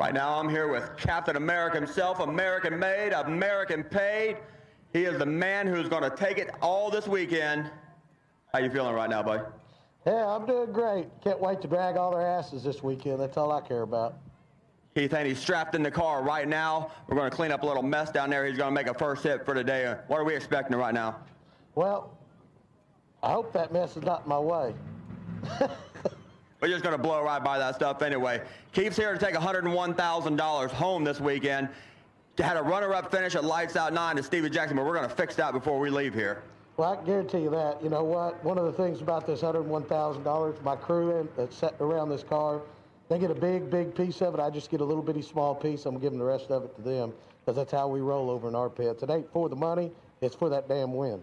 Right now, I'm here with Captain America himself, American made, American paid. He is the man who's going to take it all this weekend. How you feeling right now, buddy? Yeah, I'm doing great. Can't wait to drag all their asses this weekend. That's all I care about. Keith Haney's strapped in the car right now. We're going to clean up a little mess down there. He's going to make a first hit for the day. What are we expecting right now? Well, I hope that mess is not in my way. We're just going to blow right by that stuff anyway. Keith's here to take $101,000 home this weekend. Had a runner-up finish at Lights Out 9 to Stevie Jackson, but we're going to fix that before we leave here. Well, I can guarantee you that. You know what? One of the things about this $101,000, my crew that's sitting around this car, they get a big, big piece of it. I just get a little bitty small piece. I'm giving the rest of it to them because that's how we roll over in our pits. It ain't for the money. It's for that damn win.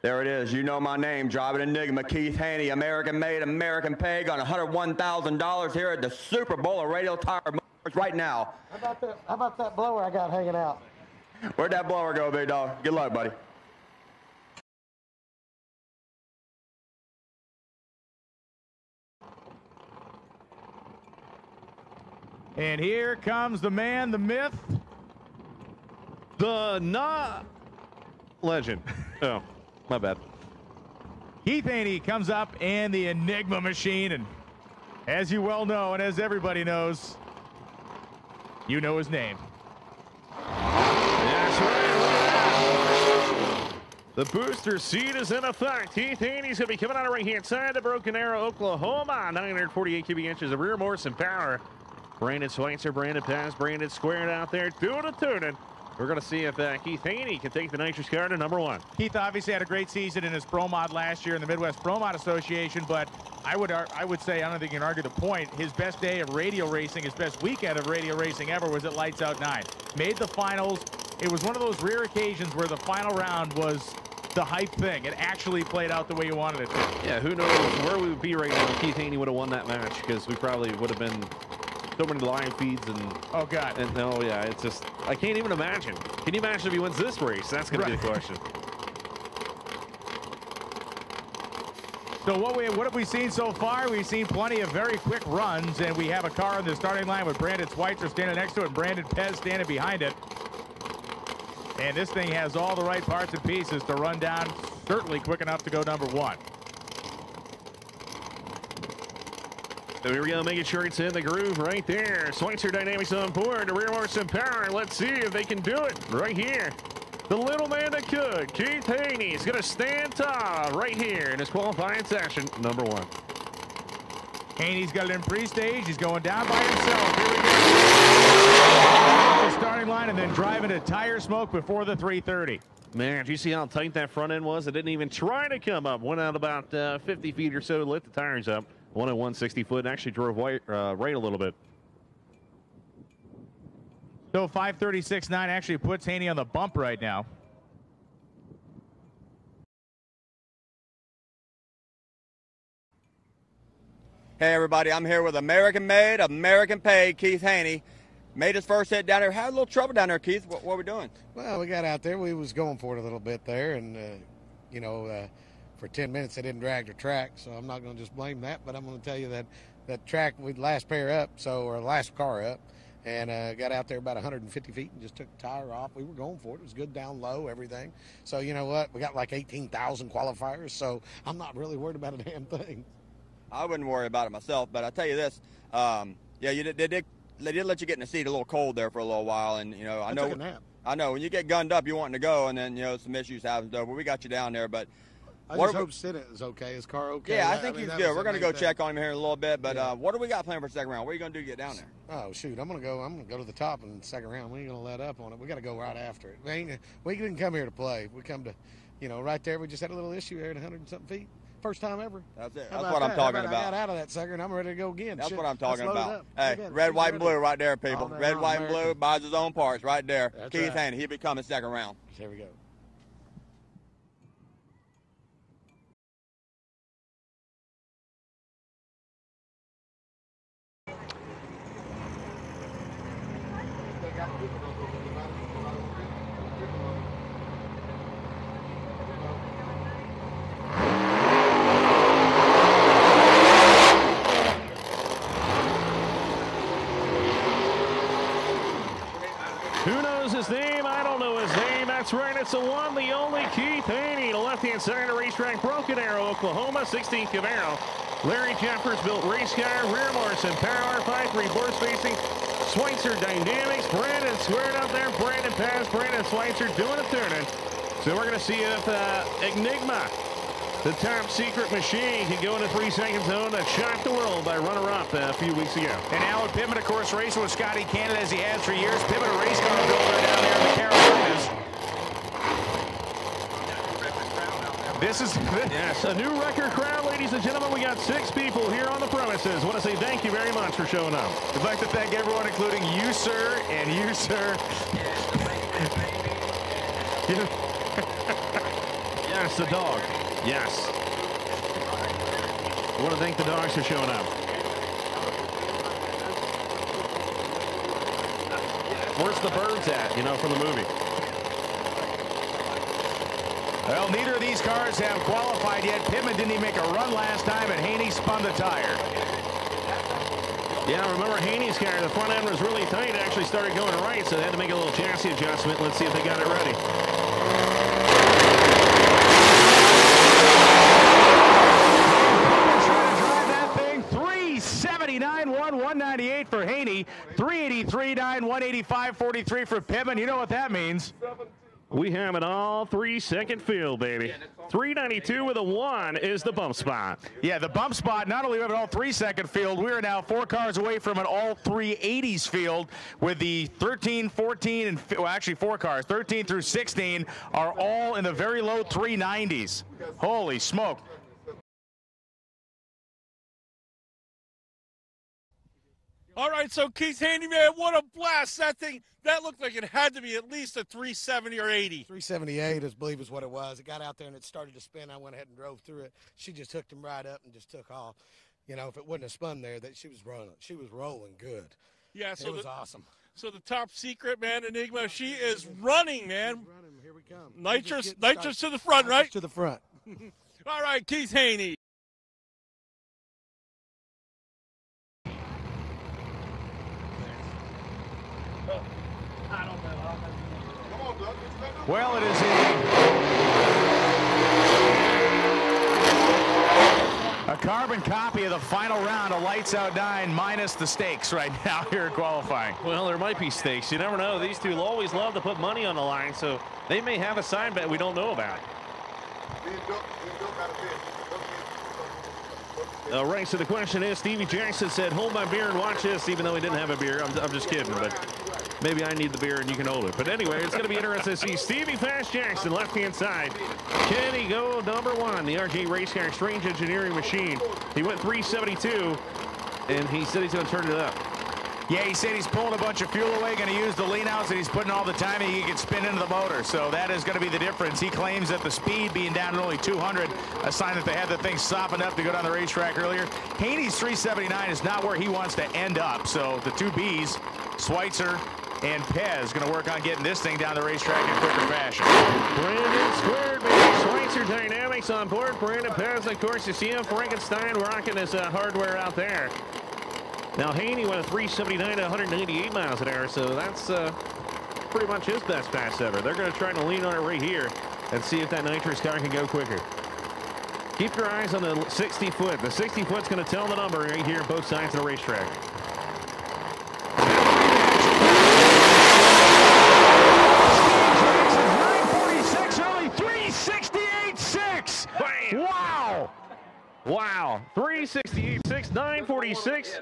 There it is. You know my name, Driving Enigma, Keith Haney, American made, American paid, on $101,000 here at the Super Bowl of Radial Tire Motors right now. How about that, how about that blower I got hanging out? Where'd that blower go, big dog? Good luck, buddy. And here comes the man, the myth, the not legend. Oh. My bad. Keith Haney comes up in the Enigma machine, and as you well know, and as everybody knows, you know his name. That's right. The booster seat is in effect. Keith Haney's going to be coming out of right hand side to Broken Arrow, Oklahoma. 948 cubic inches of Reher-Morrison power. Brandon Schweitzer, Brandon Pass, Brandon squared out there, doing a tuning. We're going to see if uh, Keith Haney can take the nitrous car to number one. Keith obviously had a great season in his pro mod last year in the Midwest Pro Mod Association, but I would I would say I don't think you can argue the point. His best day of radial racing, his best weekend of radial racing ever was at Lights Out Nine. Made the finals. It was one of those rare occasions where the final round was the hype thing. It actually played out the way you wanted it to. Yeah, who knows where we would be right now if Keith Haney would have won that match because we probably would have been so many lion feeds and oh god and oh yeah it's just i can't even imagine can you imagine if he wins this race that's gonna right. be the question So what we what have we seen so far? We've seen plenty of very quick runs, and we have a car in the starting line with Brandon Schweitzer standing next to it, and Brandon Pez standing behind it. And this thing has all the right parts and pieces to run down, certainly quick enough to go number one. So here we go, making sure it's in the groove right there. Schweitzer Dynamics on board. The rear horse and power. Let's see if they can do it right here. The little man that could, Keith Haney, is going to stand tall right here in his qualifying session, number one. Haney's got it in pre-stage. He's going down by himself. Here we go. Starting line and then driving to tire smoke before the 330. Man, do you see how tight that front end was? It didn't even try to come up. Went out about uh, 50 feet or so, lit the tires up. One at 160 foot and actually drove white, uh, right a little bit. So 536.9 actually puts Haney on the bump right now. Hey everybody, I'm here with American made, American paid Keith Haney. Made his first hit down there. Had a little trouble down there, Keith. What, what were we doing? Well, we got out there. We was going for it a little bit there, and uh, you know, uh, for 10 minutes they didn't drag the track, so I'm not going to just blame that, but I'm going to tell you that that track we last pair up, so or last car up, and uh, got out there about 150 feet and just took the tire off. We were going for it. It was good down low, everything. So you know what? We got like 18,000 qualifiers, so I'm not really worried about a damn thing. I wouldn't worry about it myself, but I tell you this, um, yeah, you did, they did they did let you get in the seat a little cold there for a little while, and you know I, I know I know when you get gunned up, you wanting to go, and then you know some issues happen. So, but we got you down there, but I just hope Sid is okay. His car okay? Yeah, I think I mean, he's good. We're going to go thing. check on him here in a little bit. But yeah. uh, what do we got planned for second round? What are you going to do to get down there? Oh shoot, I'm going to go. I'm going to go to the top in the second round. We ain't going to let up on it. We got to go right after it. We, ain't, we didn't come here to play. We come to, you know, right there. We just had a little issue there at 100 and something feet. First time ever. That's it. That's what that? I'm talking about. I got out of that sucker and I'm ready to go again. That's Shit. what I'm talking about. Hey, red, white, and blue right there, people. red, white, and blue buys his own parts right there. That's Keith right. Haney. He'll be coming second round. Here we go. Who knows his name? I don't know his name. That's right. It's the one, the only Keith Haney. Left-hand center racetrack, Broken Arrow, Oklahoma, 16th Camaro. Larry Jeffers built race car, Reher-Morrison, power R5, reverse facing, Schweitzer Dynamics, Brandon squared up there, Brandon Paz, Brandon Schweitzer doing a turning. So we're going to see if uh, Enigma, the top secret machine, can go in a three-second zone that shocked the world by runner-up a few weeks ago. And Alan Pittman, of course, racing with Scotty Canada as he has for years. Pittman, a race car builder down there in the Carolinas. This is Yes, a new record crowd, ladies and gentlemen. We got six people here on the premises. Want to say thank you very much for showing up. We'd like to thank everyone, including you, sir, and you, sir. Yes, the dog. Yes. I want to thank the dogs for showing up. Where's the birds at, you know, from the movie? Well, neither of these cars have qualified yet. Pittman didn't even make a run last time, and Haney spun the tire. Yeah, remember Haney's car, the front end was really tight. It actually started going right, so they had to make a little chassis adjustment. Let's see if they got it ready. Trying to drive that thing. 379 1 198 for Haney. 383 9 185 43 for Pittman. You know what that means. We have an all three second field, baby. 392 with a one is the bump spot. Yeah, the bump spot, not only we have an all three second field, we are now four cars away from an all 380s field with the 13, 14, and well, actually four cars, 13 through 16 are all in the very low 390s. Holy smoke. All right, so Keith Haney, man, what a blast. That thing, that looked like it had to be at least a 370 or 80. 378, I believe, is what it was. It got out there and it started to spin. I went ahead and drove through it. She just hooked him right up and just took off. You know, if it wouldn't have spun there, that she was rolling. She was rolling good. Yeah, it so was the, awesome. so the top secret, man, Enigma, she is running, man. Running, here we come. Nitrous, nitrous started. to the front, right? To the front. All right, Keith Haney. Well, it is a, a carbon copy of the final round of Lights Out 9 minus the stakes right now here qualifying. Well, there might be stakes. You never know. These two always love to put money on the line, so they may have a side bet we don't know about. All right, so the question is, Stevie Jackson said, hold my beer and watch this, even though he didn't have a beer. I'm, I'm just kidding, but maybe I need the beer and you can hold it. But anyway, it's going to be interesting to see Stevie Fast Jackson, left-hand side. Can he go number one, the RJ Race Car Strange Engineering Machine? He went 372, and he said he's going to turn it up. Yeah, he said he's pulling a bunch of fuel away, going to use the lean outs, and he's putting all the time he can spin into the motor. So that is going to be the difference. He claims that the speed being down at only 200, a sign that they had the thing softened up to go down the racetrack earlier. Haney's 379 is not where he wants to end up. So the two Bs, Schweitzer and Pez, going to work on getting this thing down the racetrack in quicker fashion. Brandon squared, baby. Schweitzer Dynamics on board. Brandon Pez, of course, you see him. Frankenstein rocking his uh, hardware out there. Now, Haney went a 379 to 198 miles an hour, so that's uh, pretty much his best pass ever. They're going to try to lean on it right here and see if that nitrous car can go quicker. Keep your eyes on the 60 foot. The 60 foot's going to tell the number right here both sides of the racetrack. Jackson, 946, only 368.6. Bam! Wow. Wow. 368, 6, 946.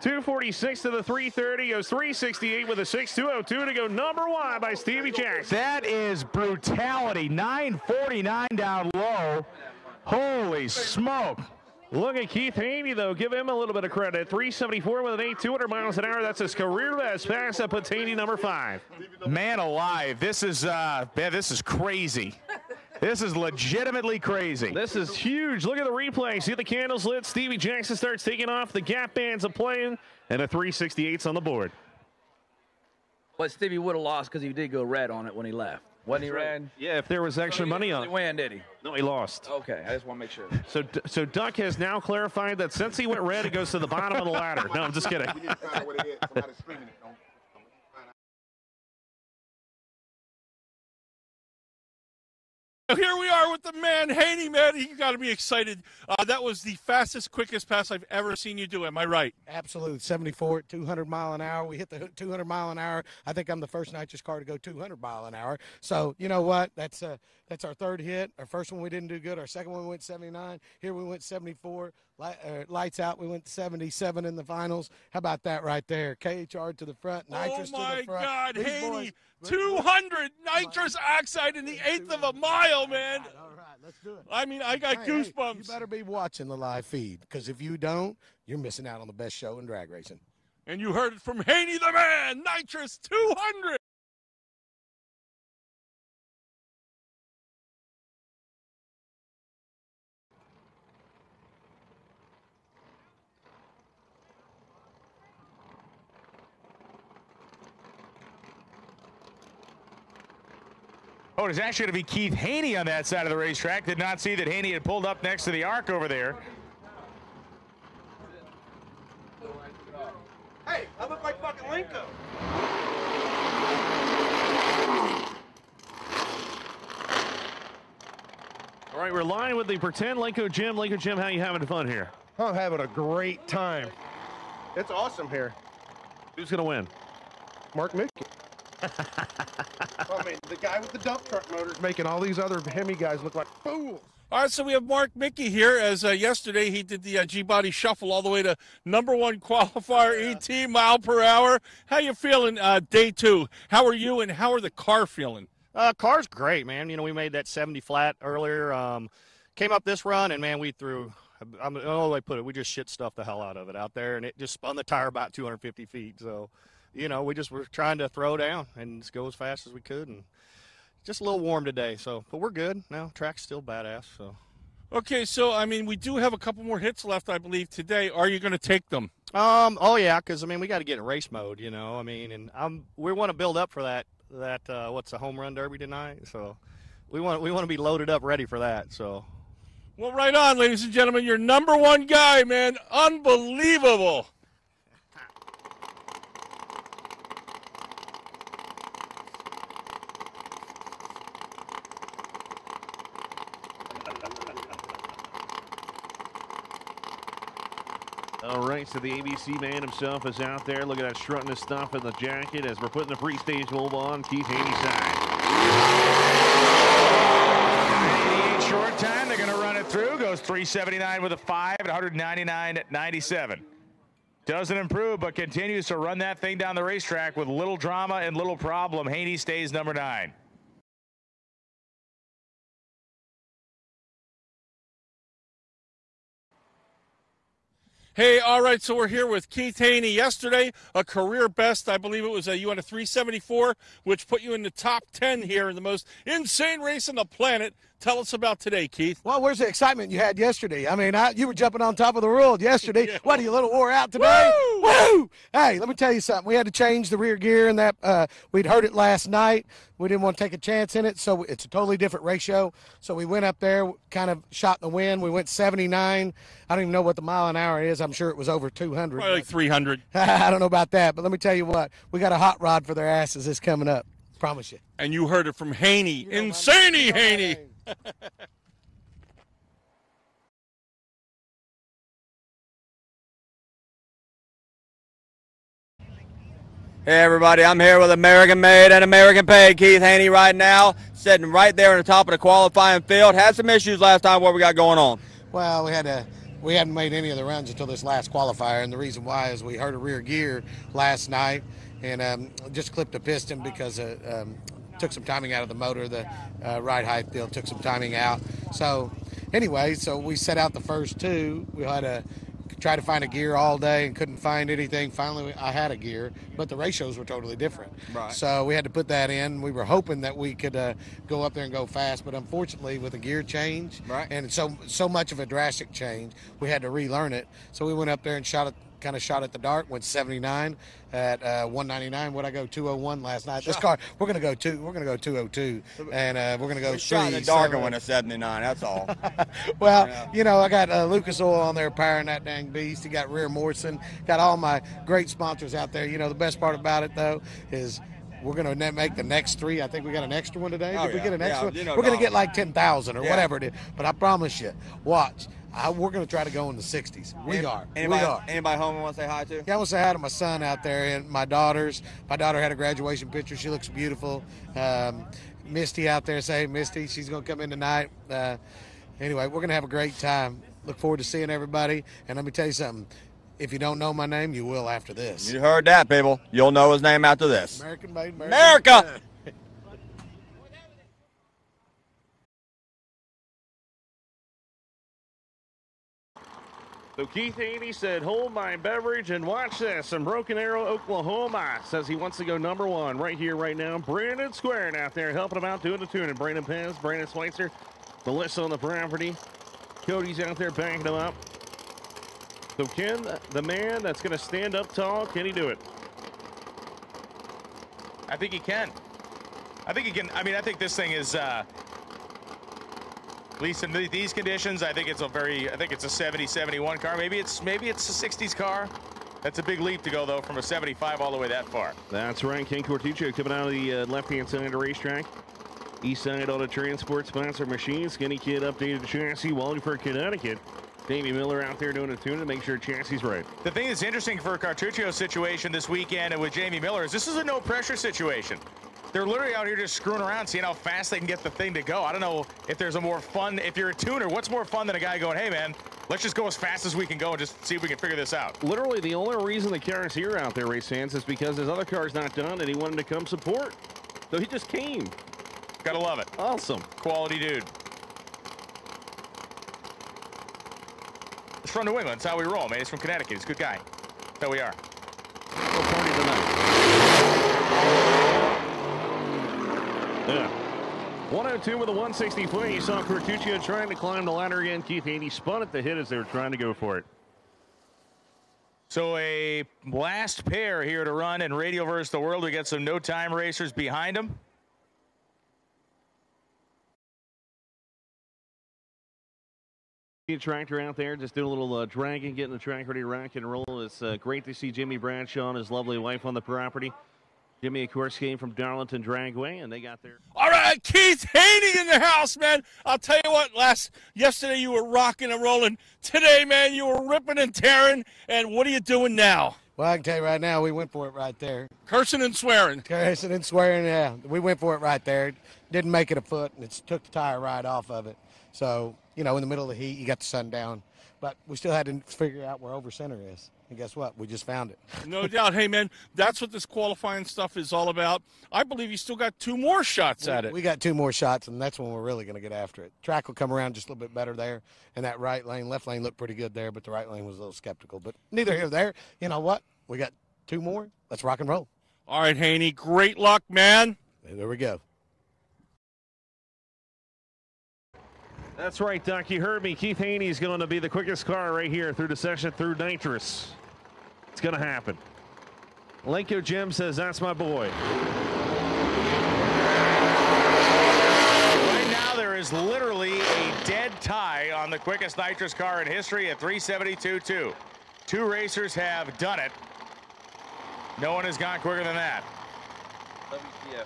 246 to the 330 goes 368 with a 6 202 to go number one by Stevie Jackson. That is brutality. 949 down low. Holy smoke. Look at Keith Haney, though. Give him a little bit of credit. 374 with an 8, 200 miles an hour. That's his career best pass. Puts Haney number five. Man alive. This is uh man, this is crazy. This is legitimately crazy. This is huge. Look at the replay. See the candles lit. Stevie Jackson starts taking off. The gap bands are playing, and a 368's on the board. But Stevie would have lost because he did go red on it when he left. Wasn't he red? Yeah, if there was extra money on didn't it. win, did he? No, he lost. Okay, I just want to make sure. So, so Duck has now clarified that since he went red, it goes to the bottom of the ladder. No, I'm just kidding. Here we are with the man, Haney, man. You got to be excited. Uh, that was the fastest, quickest pass I've ever seen you do. Am I right? Absolutely. 74 at 200 mile an hour. We hit the 200 mile an hour. I think I'm the first nitrous car to go 200 mile an hour. So you know what? That's uh, that's our third hit. Our first one we didn't do good. Our second one we went 79. Here we went 74. Light, uh, lights out. We went 77 in the finals. How about that right there? KHR to the front, nitrous oh to my the front. God, These Haney, boys- 200 nitrous oxide in the eighth of a mile, man. All right, let's do it. I mean, I got Hey, hey, goosebumps. you better be watching the live feed because if you don't, you're missing out on the best show in drag racing. And you heard it from Haney the man, nitrous 200. Oh, it's actually going to be Keith Haney on that side of the racetrack. Did not see that Haney had pulled up next to the arc over there. Hey, I look like fucking Linko. All right, we're live with the pretend Linko Jim. Linko Jim, how you having fun here? I'm having a great time. It's awesome here. Who's going to win? Mark Micke. I mean, the guy with the dump truck motors making all these other Hemi guys look like fools. All right, so we have Mark Micke here. As uh, yesterday, he did the uh, G-Body Shuffle all the way to number one qualifier, 18 mile per hour. How you feeling uh, day two? How are you, and how are the car feeling? Uh, car's great, man. You know, we made that 70 flat earlier. Um, came up this run, and man, we threw. I'm, oh, I put it. We just shit stuffed the hell out of it out there, and it just spun the tire about 250 feet. So, you know, we just were trying to throw down and just go as fast as we could, and just a little warm today. So, but we're good now. Track's still badass. So, Okay, so I mean, we do have a couple more hits left, I believe, today. Are you going to take them? um, oh yeah, because I mean, we got to get in race mode. You know, I mean, and I'm we want to build up for that. That uh, what's the home run derby tonight? So, we want we want to be loaded up, ready for that. So. Well, right on, ladies and gentlemen. Your number one guy, man. Unbelievable. All right, so the ABC man himself is out there. Look at that strutting his stuff in the jacket as we're putting the pre-stage move on Keith Haney's side. short time. They're going to run it through. Goes 379 with a 5 at 199 at 97. Doesn't improve, but continues to run that thing down the racetrack with little drama and little problem. Haney stays number nine. All right, so we're here with Keith Haney. Yesterday, a career best, I believe it was uh, a, you went a 374, which put you in the top 10 here in the most insane race on the planet. Tell us about today, Keith. Well, where's the excitement you had yesterday? I mean, I, you were jumping on top of the world yesterday. What are you a little wore out today? Woo! Woo! Hey, let me tell you something. We had to change the rear gear, and that uh, we'd heard it last night. We didn't want to take a chance in it, so it's a totally different ratio. So we went up there, kind of shot in the wind. We went 79. I don't even know what the mile an hour is. I'm sure it was over 200. Probably like 300. I don't know about that, but let me tell you what. We got a hot rod for their asses. This coming up. Promise you. And you heard it from Haney. Insaney Haney. Hey everybody, I'm here with American made and American paid Keith Haney right now, sitting right there in the top of the qualifying field. Had some issues last time. What we got going on? Well, we had a we hadn't made any of the runs until this last qualifier, and the reason why is we heard a rear gear last night and um, just clipped a piston because uh, um, took some timing out of the motor. The uh, ride height deal took some timing out. So anyway, so we set out the first two. We had to try to find a gear all day and couldn't find anything. Finally, I had a gear, but the ratios were totally different. Right. So we had to put that in. We were hoping that we could uh, go up there and go fast, but unfortunately, with a gear change Right. and so so much of a drastic change, we had to relearn it. So we went up there and shot it, kind of shot at the dark. Went 79 at uh, 199. What I go 201 last night. This car, we're gonna go two. We're gonna go 202, and uh, we're gonna go Shot the three, dark seven. and went a 79. That's all. Well, Yeah. you know, I got uh, Lucas Oil on there powering that dang beast. He got Reher-Morrison. Got all my great sponsors out there. You know, the best part about it though is we're going to make the next three. I think we got an extra one today. Oh, Did we get an extra yeah, one? You know, we're going to get like 10,000 or Yeah. whatever it is. But I promise you, watch. I, we're going to try to go in the 60s. We Any- are. Anybody, we are. anybody home want to say hi to? Yeah, I want to say hi to my son out there and my daughters. My daughter had a graduation picture. She looks beautiful. Um, Misty out there, say, hey, Misty, she's going to come in tonight. Uh, anyway, we're going to have a great time. Look forward to seeing everybody. And let me tell you something. If you don't know my name, you will after this. You heard that, people. You'll know his name after this. American made America! So Keith Haney said, hold my beverage and watch this. From Broken Arrow, Oklahoma. Says he wants to go number one right here, right now. Brandon Squaring out there helping him out, doing the tuning. Brandon Pez, Brandon Schweitzer, Melissa on the property. Cody's out there backing him up. So Ken, the man that's going to stand up tall, can he do it? I think he can. I think he can. I mean, I think this thing is, uh, at least in the, these conditions, I think it's a very, I think it's a 70, 71 car. Maybe it's, maybe it's a 60s car. That's a big leap to go though from a 75 all the way that far. That's right. Ken Quartuccio coming out of the uh, left-hand side of the racetrack. East Side Auto Transport sponsor machine. Skinny Kid updated chassis. Wallingford, Connecticut. Davey Miller out there doing a tune to make sure chassis right. The thing that's interesting for Quartuccio's situation this weekend and with Jamie Miller is this is a no pressure situation. They're literally out here just screwing around, seeing how fast they can get the thing to go. I don't know if there's a more fun, if you're a tuner, what's more fun than a guy going, hey man, let's just go as fast as we can go and just see if we can figure this out. Literally, the only reason the car is here out there, race fans, is because his other car's not done and he wanted to come support. So he just came. Gotta love it. Awesome. Quality dude. It's from New England. It's how we roll, man. He's from Connecticut. He's a good guy. That's how we are. No party tonight. Yeah. 102 with a 160 foot. You saw Quartuccio trying to climb the ladder again. Keith Haney spun at the hit as they were trying to go for it. So a last pair here to run in Radial versus the World. We got some no time racers behind them. Tractor out there, just doing a little uh, dragging, getting the track ready to rock and roll. It's uh, great to see Jimmy Bradshaw and his lovely wife on the property. Jimmy, of course, came from Darlington Dragway, and they got there. All right, Keith Haney in the house, man. I'll tell you what, last yesterday you were rocking and rolling. Today, man, you were ripping and tearing. And what are you doing now? Well, I can tell you right now, we went for it right there. Cursing and swearing. Cursing and swearing, yeah. We went for it right there. Didn't make it a foot, and it took the tire right off of it. So, you know, in the middle of the heat, you got the sun down. But we still had to figure out where over center is. And guess what? We just found it. No doubt. Hey, man, that's what this qualifying stuff is all about. I believe you still got two more shots at it. We got two more shots, and that's when we're really going to get after it. Track will come around just a little bit better there, and that right lane, left lane looked pretty good there, but the right lane was a little skeptical. But neither here nor there. You know what? We got two more. Let's rock and roll. All right, Haney, great luck, man. There we go. That's right, Doc. You heard me. Keith Haney is going to be the quickest car right here through the session through nitrous. It's going to happen. Lenko Jim says, That's my boy. Right now, there is literally a dead tie on the quickest nitrous car in history at 372.2. Two racers have done it. No one has gone quicker than that. So here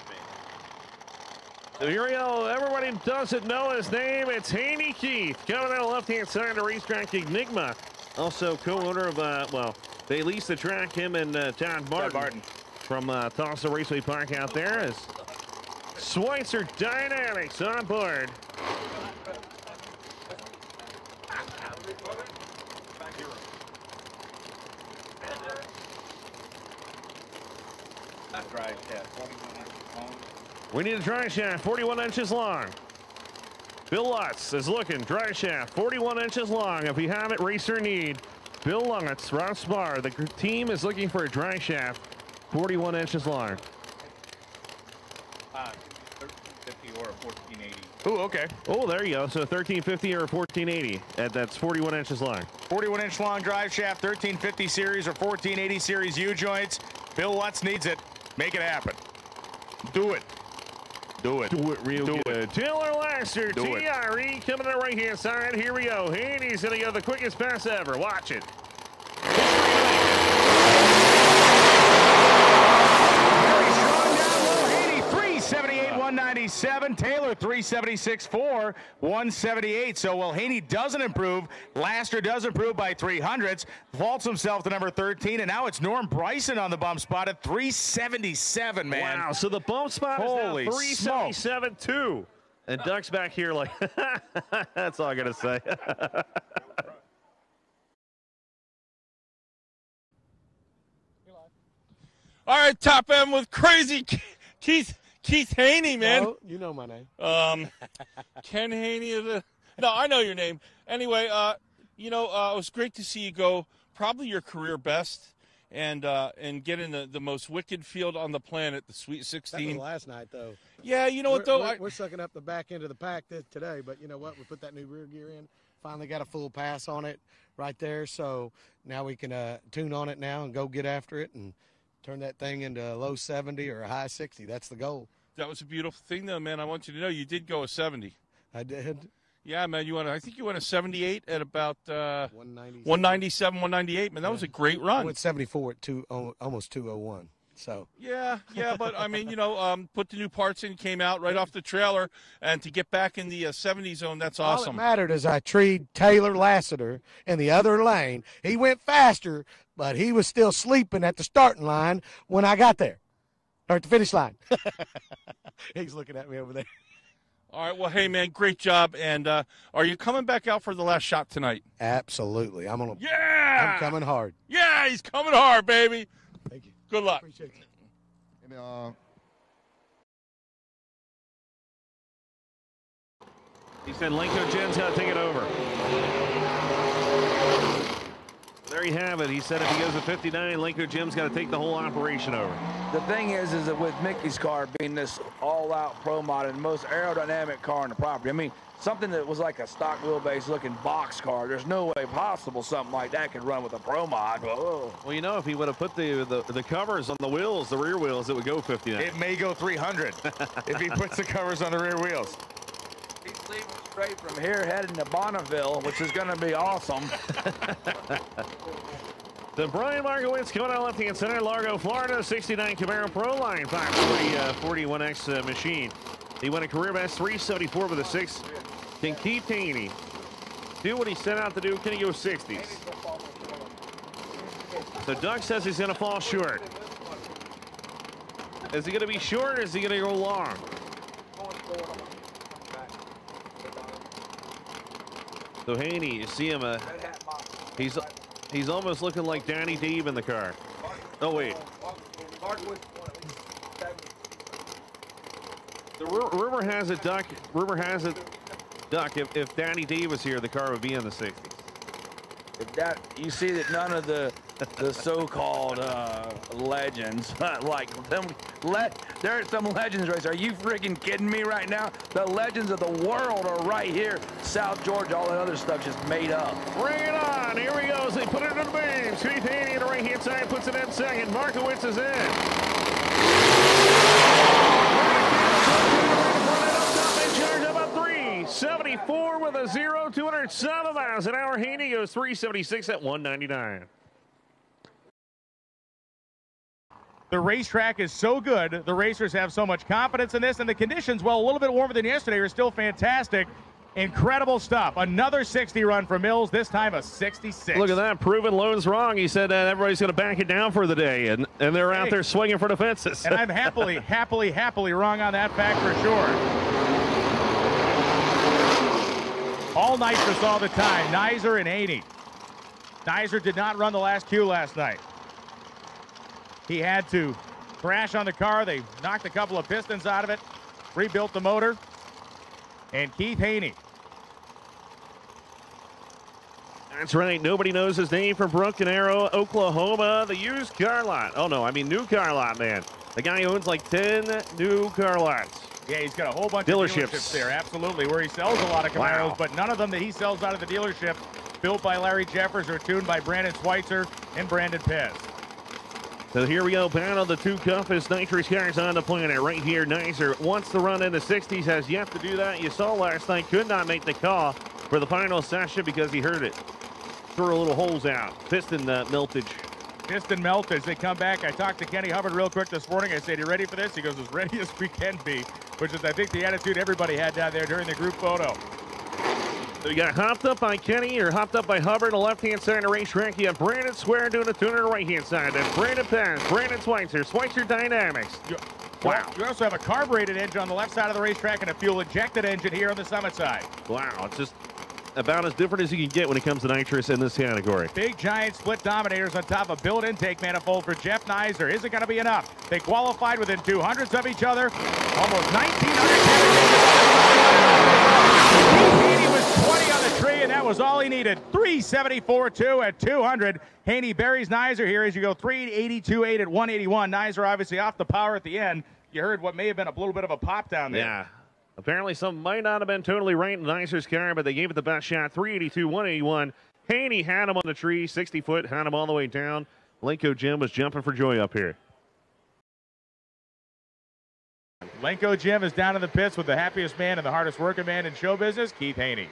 go. Everybody doesn't know his name. It's Haney Keith coming out of left-hand side of the racetrack. Enigma, also co-owner of, uh, well, they lease the track. Him and uh, Todd Martin, Martin. from uh, Tulsa Raceway Park out there as Schweitzer Dynamics on board. We need a dry shaft, 41 inches long. Bill Lutz is looking, dry shaft, 41 inches long. If you have it, racer need. Bill Lutz, Ross Spar, the team is looking for a dry shaft, 41 inches long. Ooh, okay. Oh, there you go. So 1350 or 1480. And that's 41 inches long. 41 inch long drive shaft, 1350 series or 1480 series U joints. Bill Lutz needs it. Make it happen. Do it. Do it. Do it real Do good. Taylor Laster, Do it. TRE coming to the right hand side. Here we go. Haney's going to go the quickest pass ever. Watch it. Very strong down low. 377. Taylor 376.4, 178. So while Haney doesn't improve, Laster does improve by 300s, vaults himself to number 13, and now it's Norm Bryson on the bump spot at 377, man. Wow. So the bump spot Holy is now 377 2. And Duck's back here like, that's all I got to say. All right, top end with crazy Keith Keith Haney, man. Oh, you know my name. Um, Ken Haney. Of the, no, I know your name. Anyway, uh, you know, uh, it was great to see you go. Probably your career best, and uh, and get in the, the most wicked field on the planet, the Sweet That was 16. last night, though. Yeah, you know we're, what though? We're, I, we're sucking up the back end of the pack today, but you know what? We put that new rear gear in. Finally got a full pass on it right there. So now we can uh, tune on it now and go get after it and turn that thing into a low 70 or a high 60. That's the goal. That was a beautiful thing, though, man. I want you to know you did go a 70. I did Yeah, man. You went. I think you went a 78 at about uh, 190. 197, 198. Man, that was a great I run. went 74 at two, al- almost 201. So Yeah, yeah, but I mean, you know, um, put the new parts in, came out right off the trailer, and to get back in the uh, 70 zone, that's awesome. all awesome. that mattered is I treed Taylor Lassiter in the other lane. He went faster, but he was still sleeping at the starting line when I got there, or at the finish line. He's looking at me over there. All right, well, hey, man, great job. And uh, are you coming back out for the last shot tonight? Absolutely. I'm gonna. Yeah, I'm coming hard. Yeah, he's coming hard, baby. Thank you. Good luck. Appreciate it. And, uh, He said Linko Jen's got to take it over. There you have it. He said if he goes to 59, Linko Jim's got to take the whole operation over. The thing is, is that with Micke's car being this all-out pro mod and most aerodynamic car on the property, I mean, something that was like a stock wheelbase looking box car, there's no way possible something like that could run with a pro mod. Whoa. Well, you know, if he would have put the, the the covers on the wheels, the rear wheels, it would go 59. It may go 300 if he puts the covers on the rear wheels. Straight from here heading to Bonneville, which is going to be awesome. The Brian Markowitz coming out left-hand center, Largo, Florida, 69 Camaro Pro Line, 540 uh, 41X uh, machine. He went a career best 374 with a six. Can Keith Haney do what he set out to do? Can he go 60s? So Doug says he's going to fall short. Is he going to be short or is he going to go long? So Haney, you see him, uh, he's he's almost looking like Danny Deeb in the car. Oh wait, the ru- rumor has it, Duck. Rumor has it, Duck. If, if Danny Deeb was here, the car would be in the 60s. If that you see that none of the the so-called uh, legends like them let there are some legends race are you freaking kidding me right now the legends of the world are right here south georgia all that other stuff just made up Bring it on! Here he goes. They put it in the beams. Keith Haney on the right hand side puts it in second. Markowitz is in. About 374 with a zero, 207 miles an hour. Haney goes 376 at 199. The racetrack is so good. The racers have so much confidence in this, and the conditions, well, a little bit warmer than yesterday, are still fantastic. Incredible stuff. Another 60 run for Mills, this time a 66. Look at that, proving Lowe's wrong. He said that everybody's going to back it down for the day, and, and they're out there swinging for the fences. And I'm happily, happily, happily wrong on that fact for sure. All nitrous all the time. Naiser and 80. Naiser did not run the last Q last night. He had to crash on the car. They knocked a couple of pistons out of it, rebuilt the motor. And Keith Haney. That's right. Nobody knows his name from Broken Arrow, Oklahoma. The used car lot. Oh, no. I mean, new car lot, man. The guy owns like 10 new car lots. Yeah, he's got a whole bunch Dealerships. of dealerships there, absolutely, where he sells a lot of Camaros, Wow. but none of them that he sells out of the dealership built by Larry Jeffers or tuned by Brandon Schweitzer and Brandon Pez. So here we go. Battle of the two toughest nitrous cars on the planet. Right here, Naiser wants to run in the 60s, has yet to do that. You saw last night, could not make the call for the final session because he heard it. Threw a little holes out. Piston uh, meltage. Piston melt as they come back. I talked to Kenny Hubbard real quick this morning. I said, You ready for this? He goes, As ready as we can be. which is, I think, the attitude everybody had down there during the group photo. So you got hopped up by Kenny or hopped up by Hubbard on the left-hand side of the racetrack. You have Brandon Square doing a tuner on the right-hand side. Then Brandon Paz, Brandon Schweitzer, Schweitzer Dynamics. Wow. You also have a carbureted engine on the left side of the racetrack and a fuel-injected engine here on the summit side. Wow, it's just about as different as you can get when it comes to nitrous in this category. Big giant split dominators on top of built intake manifold for Jeff Naiser. Is it going to be enough? They qualified within 200s of each other. Almost 1900 Haney was 20 on the tree, and that was all he needed. 374-2 at 200. Haney buries Naiser here as you go 382-8 at 181. Naiser obviously off the power at the end. You heard what may have been a little bit of a pop down there. Yeah. Apparently, some might not have been totally right in Naiser's car, but they gave it the best shot. 382, 181. Haney had him on the tree, 60 foot, had him all the way down. Lenko Jim was jumping for joy up here. Lenko Jim is down in the pits with the happiest man and the hardest working man in show business, Keith Haney.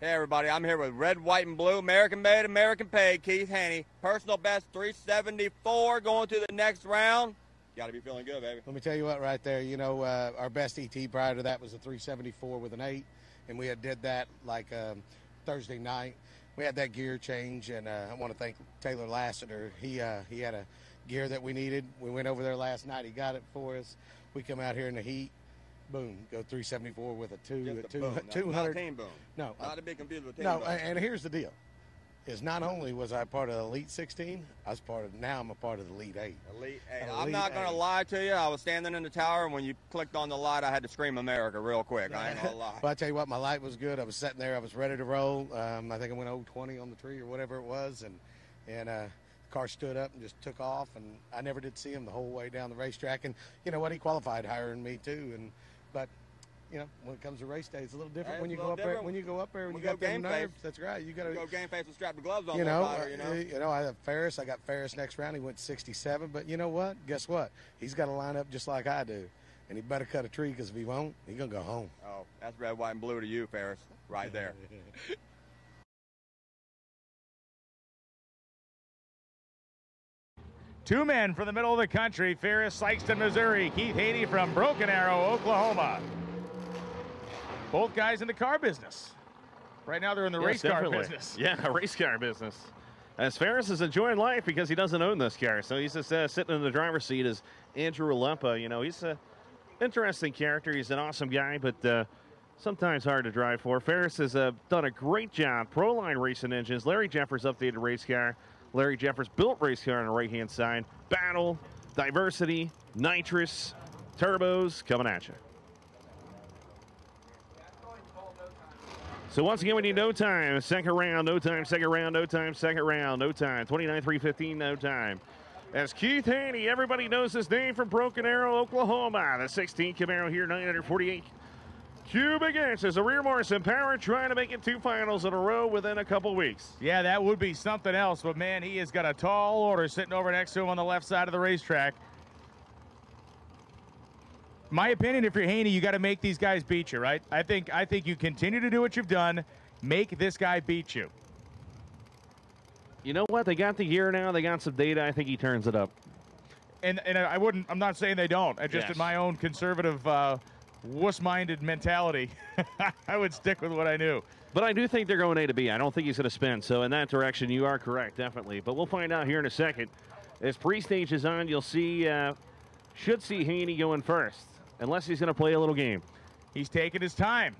Hey everybody, I'm here with red, white, and blue, American made, American paid, Keith Haney. Personal best 374 going to the next round. Got to be feeling good, baby. Let me tell you what, right there, you know, uh, our best ET prior to that was a 374 with an 8, and we had did that like um, Thursday night. We had that gear change, and uh, I want to thank Taylor Lassiter. He uh, he had a gear that we needed. We went over there last night. He got it for us. We come out here in the heat. Boom, go 374 with a two, Just a two, boom. 200. Not a boom. No, uh, Not a big computer with no, boom. and here's the deal: is not only was I part of the Elite 16, I was part of. Now I'm a part of the Elite 8. Elite eight. Elite I'm not going to lie to you. I was standing in the tower, and when you clicked on the light, I had to scream America real quick. I ain't to lie. Well, I tell you what, my light was good. I was sitting there. I was ready to roll. Um, I think I went 020 on the tree or whatever it was, and and uh, the car stood up and just took off. And I never did see him the whole way down the racetrack. And you know what? He qualified higher than me too. And but you know when it comes to race day, it's a little different when you go up there. When you go up there, when We you go got game face. nerves. That's right. You got to Go game face with strapped the gloves on. you know, fighter, you know. uh, you know, I have Ferris. I got Ferris next round. He went 67. But you know what? Guess what? He's got to line up just like I do, and he better cut a tree because if he won't, he gonna go home. Oh, that's red, white, and blue to you, Ferris. Right there. Two men from the middle of the country, Ferris Sikeston, Missouri, Keith Haney from Broken Arrow, Oklahoma. Both guys in the car business. Right now they're in the race Yes, car business. Yeah, race car business. As Ferris is enjoying life because he doesn't own this car, so he's just uh, sitting in the driver's seat as Andrew Alempa. You know, he's an interesting character. He's an awesome guy, but uh, sometimes hard to drive for. Ferris has uh, done a great job. Proline racing engines. Larry Jeffers updated race car. Larry Jeffers built race car on the right hand side. Battle, diversity, nitrous, turbos coming at you. So once again, we need no time. Second round, no time. Second round, no time. Second round, no time. 29 3 15, no time. As Keith Haney, everybody knows his name from Broken Arrow, Oklahoma. The 16 Camaro here, 948 cubic inches. The Reher-Morrison Power trying to make it two finals in a row within a couple weeks. Yeah, that would be something else, but man, he has got a tall order sitting over next to him on the left side of the racetrack. My opinion, if you're Haney, you got to make these guys beat you, right? I think I think you continue to do what you've done, make this guy beat you. You know what? They got the gear now. They got some data. I think he turns it up. And and I wouldn't. I'm not saying they don't. I just Yes. in my own conservative, uh, wuss-minded mentality, I would stick with what I knew. But I do think they're going A to B. I don't think he's going to spin. So in that direction, you are correct, definitely. But we'll find out here in a second. As pre-stage is on, you'll see, uh, should see Haney going first, unless he's going to play a little game. He's taking his time.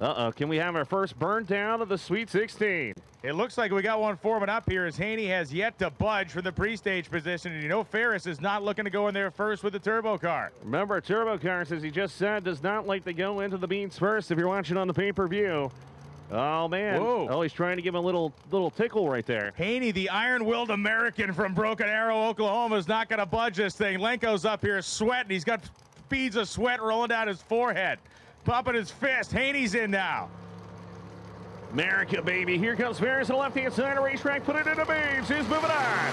Uh-oh. Can we have our first burn down of the Sweet 16? It looks like we got one forming up here as Haney has yet to budge from the pre-stage position. And you know Ferris is not looking to go in there first with the turbo car. Remember, Turbo Cars, as he just said, does not like to go into the beans first if you're watching on the pay-per-view. Oh, man. Whoa. Oh, he's trying to give him a little little tickle right there. Haney, the iron-willed American from Broken Arrow, Oklahoma, is not going to budge this thing. Lenko's up here sweating. He's got beads of sweat rolling down his forehead, pumping his fist. Haney's in now. America, baby. Here comes Ferris on the left-hand side of the racetrack. Put it into beans. He's moving on.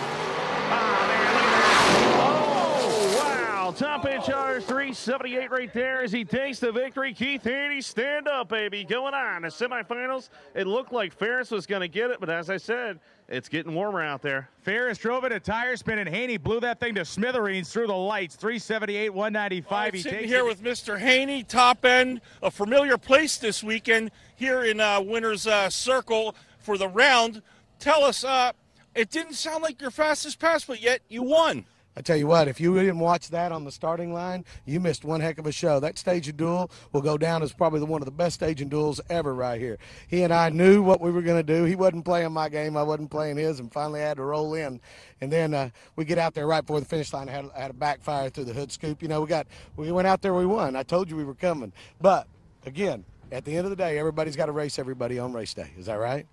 Ah, man, look at that. Oh, wow. Top edge Turbocharged 378 right there as he takes the victory. Keith Haney, stand up, baby. Going on. The semifinals, it looked like Ferris was going to get it, but as I said, it's getting warmer out there. Ferris drove it a tire spin, and Haney blew that thing to smithereens through the lights. 378, 195. I'm he sitting takes here it. with Mr. Haney, top end, a familiar place this weekend here in uh, Winner's uh, Circle for the round. Tell us, uh, it didn't sound like your fastest pass, but yet you won. I tell you what, if you didn't watch that on the starting line, you missed one heck of a show. That staging duel will go down as probably one of the best staging duels ever right here. He and I knew what we were going to do. He wasn't playing my game, I wasn't playing his, and finally I had to roll in. And then uh, we get out there right before the finish line. I had, I had a backfire through the hood scoop. You know, we got we went out there, we won. I told you we were coming. But again, at the end of the day, everybody's got to race everybody on race day. Is that right?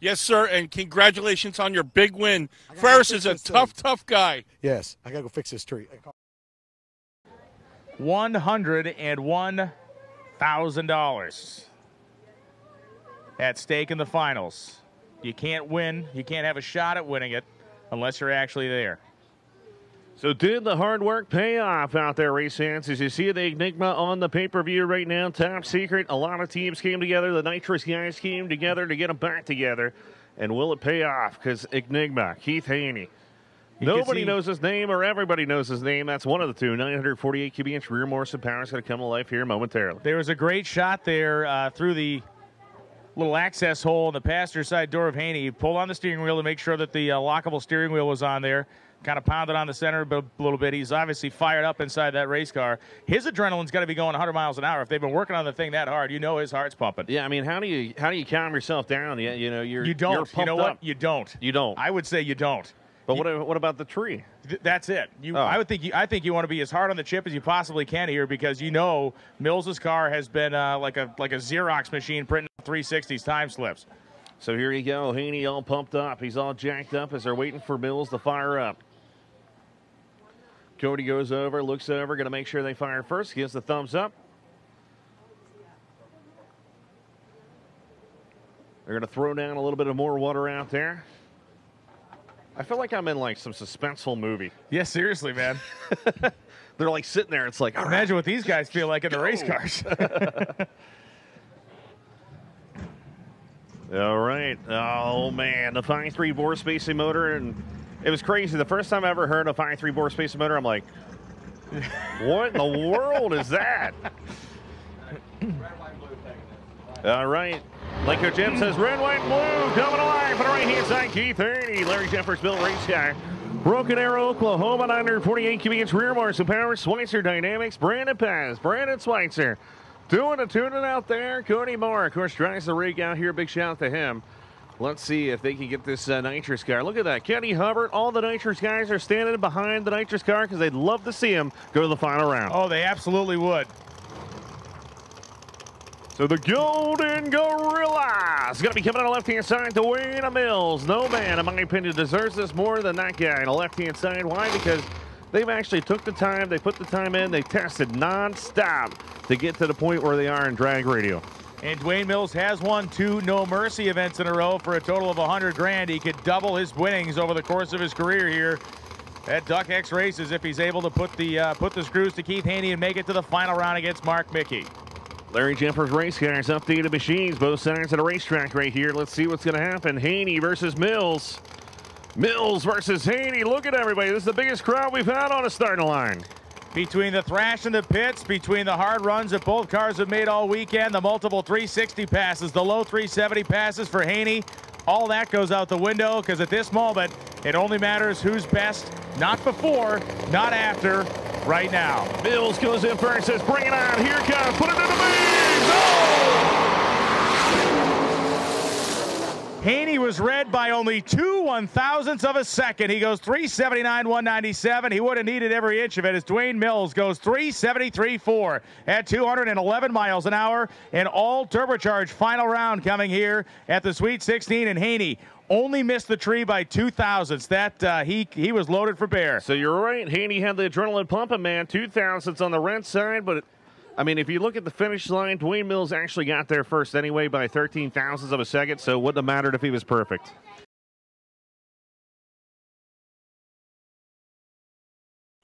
Yes, sir, and congratulations on your big win. Ferris is a this thing. tough, tough guy. Yes. I got to go fix this tree. $101,000 at stake in the finals. You can't win, you can't have a shot at winning it unless you're actually there. So did the hard work pay off out there, race fans? As you see the Enigma on the pay-per-view right now, top secret. A lot of teams came together. The Nitrous guys came together to get them back together. And will it pay off? Because Enigma, Keith Haney. You Nobody knows his name or everybody knows his name. That's one of the two. 948 cubic inch Reher-Morrison power is going to come to life here momentarily. There was a great shot there uh, through the little access hole in the passenger side door of Haney. He pulled on the steering wheel to make sure that the uh, lockable steering wheel was on there. Kind of pounded on the center a little bit. He's obviously fired up inside that race car. His adrenaline's got to be going 100 miles an hour. If they've been working on the thing that hard, you know his heart's pumping. Yeah, I mean, how do you how do you calm yourself down? Yeah, you know, you're You don't. You're you know what? up. You don't. You don't. I would say you don't. but what what about the tree? Th- That's it. You, Oh. I would think. You, I think you want to be as hard on the chip as you possibly can here because you know Mills's car has been uh, like a like a Xerox machine printing 360s time slips. So here you go. Haney all pumped up. He's all jacked up as they're waiting for Mills to fire up. Cody goes over, looks over, going to make sure they fire first. Gives the thumbs up. They're going to throw down a little bit of more water out there. I feel like I'm in like some suspenseful movie. Yeah, seriously, man. They're like sitting there. It's like, all right, Imagine what these guys feel like in the race cars. All right. Oh man, the 5.3 bore spacing motor, and it was crazy. The first time I ever heard a five-three bore space motor, I'm like, what in the world is that? All right. Like Jim says, red, white, blue coming alive on the right hand side. Keith Haney, Larry Jeffersonville race car. Broken Arrow, Oklahoma, 948 cubic inch Reher-Morrison power. Schweitzer Dynamics, Brandon Paz, Brandon Schweitzer. Doing a tuning out there. Cody Moore, of course, drives the rig out here. Big shout out to him. Let's see if they can get this uh, nitrous car. Look at that. Kenny Hubbard, all the nitrous guys are standing behind the nitrous car because they'd love to see him go to the final round. oh, they absolutely would. So the Golden Gorilla is going to be coming on the left-hand side. Dwayne Mills. No man, in my opinion, deserves this more than that guy on the left-hand side. Why? Because they've actually took the time. They put the time in. They tested non-stop to get to the point where they are in drag radial. And Dwayne Mills has won two No Mercy events in a row for a total of 100 grand. He could double his winnings over the course of his career here at Duck X Races if he's able to put the uh, put the screws to Keith Haney and make it to the final round against Mark Micke. Larry Jeffers race cars, updated machines, both sides of the racetrack right here. Let's see what's going to happen. Haney versus Mills. Mills versus Haney. Look at everybody. This is the biggest crowd we've had on a starting line. Between the thrash and the pits, between the hard runs that both cars have made all weekend, the multiple 360 passes, the low 370 passes for Haney, all that goes out the window because at this moment, it only matters who's best, not before, not after, right now. Mills goes in first, says, bring it on. Here comes. Put it in the mains. Oh! Haney was red by only two one thousandths of a second. He goes 379 197. He would have needed every inch of it as Dwayne Mills goes 373 4 at 211 miles an hour. An all turbocharged final round coming here at the Sweet 16. And Haney only missed the tree by two thousandths. That uh, he he was loaded for bear. So you're right. Haney had the adrenaline pumping, man. 2,000s on the rent side, but. I mean, if you look at the finish line, Dwayne Mills actually got there first anyway by 13 thousandths of a second, so it wouldn't have mattered if he was perfect.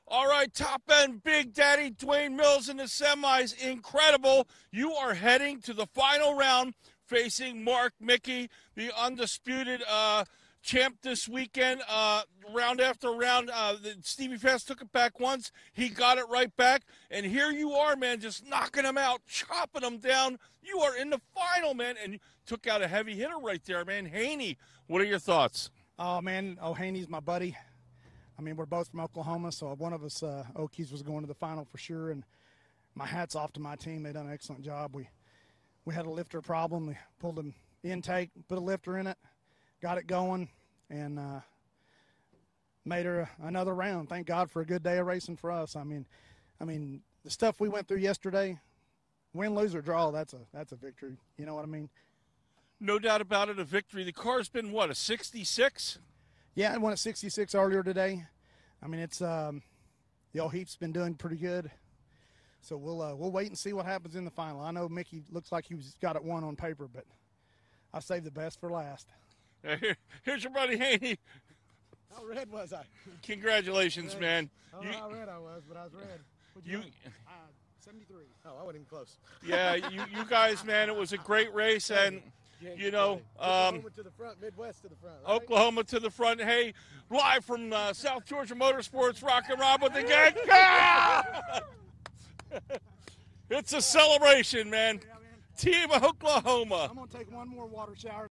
All right, top end, Big Daddy Dwayne Mills in the semis. Incredible. You are heading to the final round facing Mark Micke, the undisputed uh, champ this weekend. Uh, round after round, uh, Stevie Fast took it back once. He got it right back. And here you are, man, just knocking him out, chopping him down. You are in the final, man. And you took out a heavy hitter right there, man. Haney, what are your thoughts? Oh man, Oh, Haney's my buddy. I mean, we're both from Oklahoma, so one of us uh, Okies was going to the final for sure. And my hats off to my team; they done an excellent job. We we had a lifter problem. We pulled an intake, put a lifter in it, got it going, and uh, made her another round. Thank God for a good day of racing for us. I mean, I mean the stuff we went through yesterday, win, lose or draw, that's a that's a victory. You know what I mean? No doubt about it, a victory. The car's been, what, a 66? Yeah, I won at 66 earlier today. I mean, it's um, the old Heap's been doing pretty good. So we'll uh, we'll wait and see what happens in the final. I know Micke looks like he was got it won on paper, but I saved the best for last. Here- Here's your buddy Haney. How red was I? Congratulations, man. I You- red I was, but I was red. What'd You, Uh, 73. Oh, I wasn't even close. yeah, you, you guys, man, it was a great race, and you know, um, to the front, Midwest to the front. right? Oklahoma to the front. Hey, live from uh, South Georgia Motorsports, Rock and Rob with the gang. Ah! it's a celebration, man. Team Oklahoma. I'm gonna take one more water shower.